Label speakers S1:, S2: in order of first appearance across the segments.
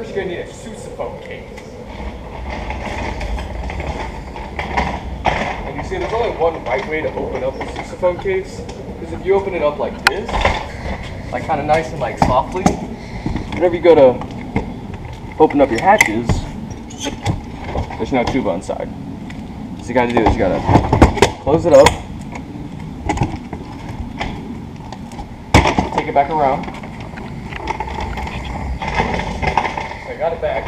S1: first you're gonna need a sousaphone case. And you see, there's only one right way to open up a sousaphone case. Because if you open it up like this, like kind of nice and like softly, whenever you go to open up your hatches, there's no tuba inside. So you gotta do is you gotta close it up, take it back around. So I got it back.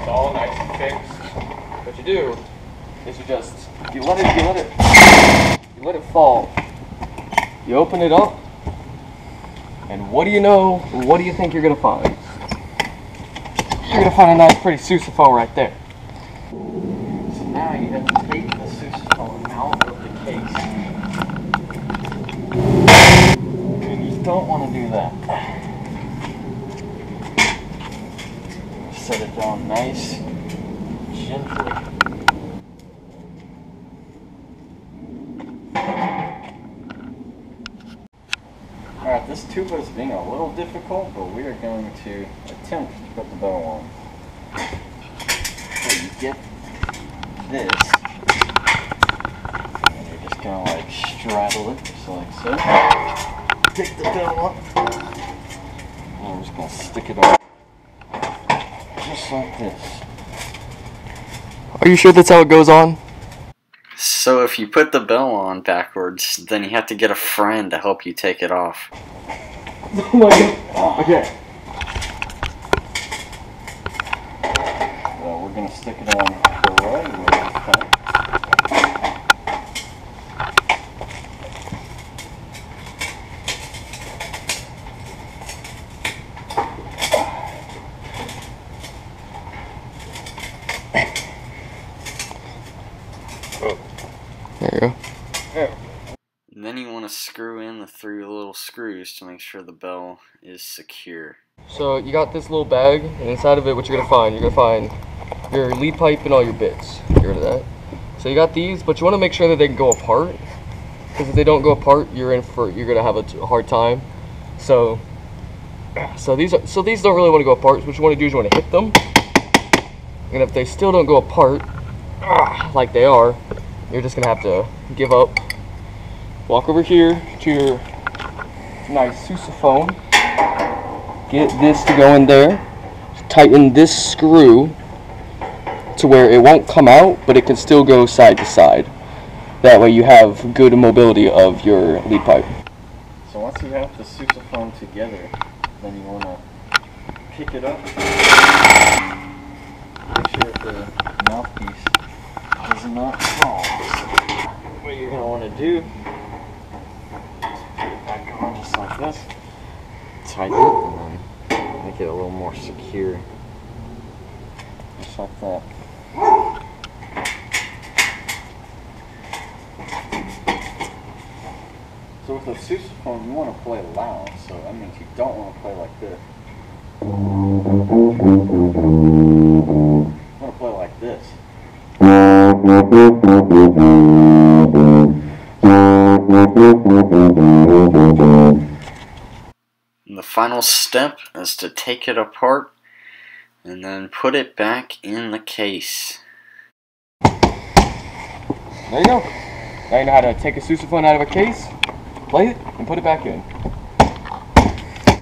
S1: It's all nice and fixed. What you do is you just you let it you let it you let it fall. You open it up, and what do you know? What do you think you're gonna find? You're gonna find a nice, pretty sousaphone right there.
S2: So now you have to take the sousaphone out of the case. And you don't want to do that. Set it down nice, gently. Alright, this tuba is being a little difficult, but we are going to attempt to put the bow on. So you get this, and you're just gonna like straddle it, just like so. Take the bell up, and we're just gonna stick it on.
S1: Are you sure that's how it goes on?
S2: So if you put the bell on backwards, then you have to get a friend to help you take it off.
S1: Oh my god. Okay.
S2: So we're gonna stick it on the right way.
S1: There you go.
S2: And then you want to screw in the three little screws to make sure the bell is secure.
S1: So you got this little bag, and inside of it, what you're gonna find? You're gonna find your lead pipe and all your bits. Get rid of that. So you got these, but you want to make sure that they can go apart. Because if they don't go apart, you're in for you're gonna have a hard time. So, so these are so these don't really want to go apart. So what you want to do is you want to hit them, and if they still don't go apart, ah, like they are, you're just gonna have to give up. Walk over here to your nice sousaphone. Get this to go in there. Tighten this screw to where it won't come out but it can still go side to side. That way you have good mobility of your lead pipe.
S2: So once you have the sousaphone together, then you want to pick it up. Make sure the mouthpiece does not fall. What you're going to want to do is put it back on just like this. Tighten it and then make it a little more secure. Just like that. So with a sousaphone, you want to play loud, so that means you don't want to play like this. You want to play like this. And the final step is to take it apart and then put it back in the case.
S1: there you go now you know how to take a sousaphone out of a case play it and put it back in